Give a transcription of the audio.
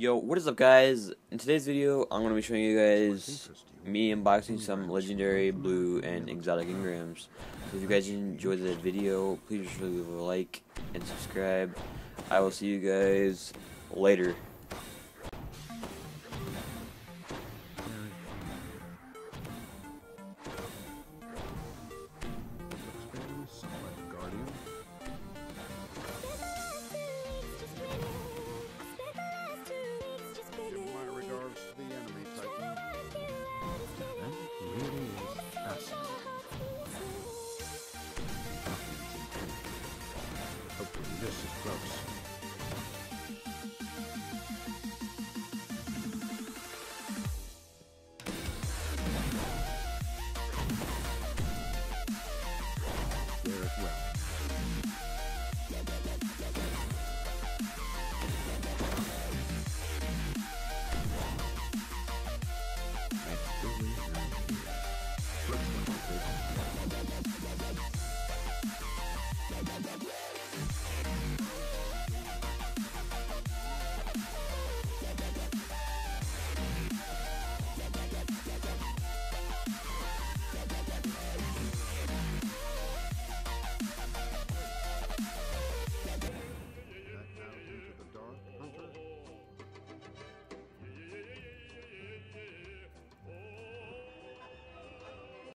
Yo, what is up guys? In today's video, I'm going to be showing you guys me unboxing some legendary blue and exotic engrams. So if you guys enjoyed the video, please leave a like and subscribe. I will see you guys later. This is close. There as well.